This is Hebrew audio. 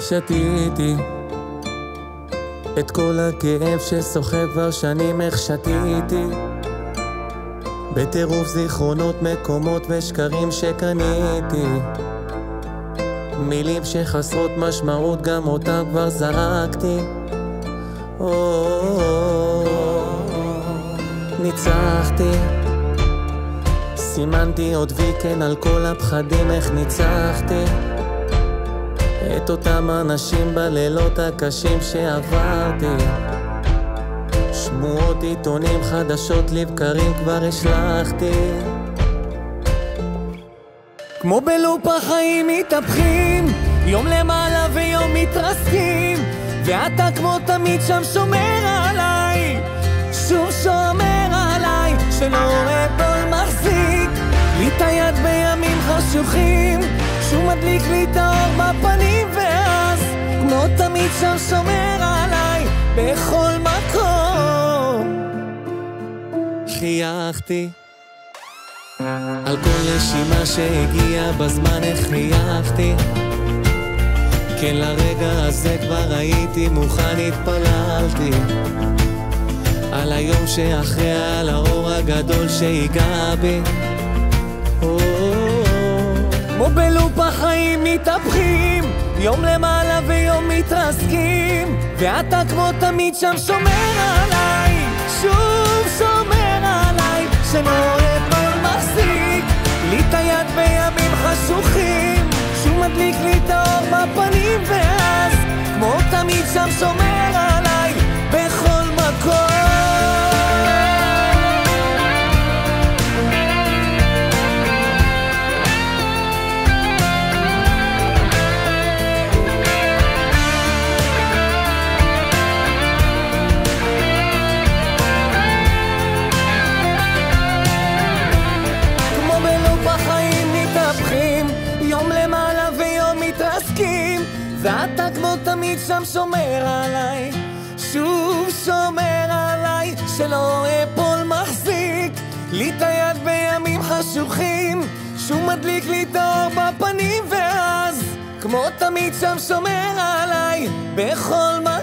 שתיתי את כל הכאב שסוחב כבר שנים איך שתיתי. בטירוף זיכרונות, מקומות ושקרים שקניתי. מילים שחסרות משמעות, גם אותם כבר זרקתי. ניצחתי. סימנתי עוד ויקן על כל הפחדים, איך ניצחתי את אותם אנשים בלילות הקשים שעברתי. שמועות עיתונים, חדשות לבקרים כבר השלכתי. כמו בלופ החיים מתהפכים יום למעלה ויום מתרסקים ואתה כמו תמיד שם שומר עליי. שוב שומר עליי שלא אפול מחזיק. לי את היד בימים חשוכים שהוא מדליק לי את האור בפנים ואז כמו תמיד שם שומר עליי בכל מקום. חייכתי על כל נשימה שהגיעה בזמן איך חייכתי כן לרגע הזה כבר הייתי מוכן התפללתי על היום שאחרי על האור הגדול שיגע בי כמו בלופ החיים מתהפכים יום למעלה ויום מתרסקים ואתה כמו תמיד שם שומר עליי שוב שומר עליי שלא אתמול מחזיק לי את היד בימים חשוכים שהוא מדליק לי את האור בפנים ואז כמו תמיד שם שומר עליי ואתה כמו תמיד שם שומר עליי שוב שומר עליי שלא אפול מחזיק לי את היד בימים חשוכים שהוא מדליק לי את האור בפנים ואז כמו תמיד שם שומר עליי בכל מקום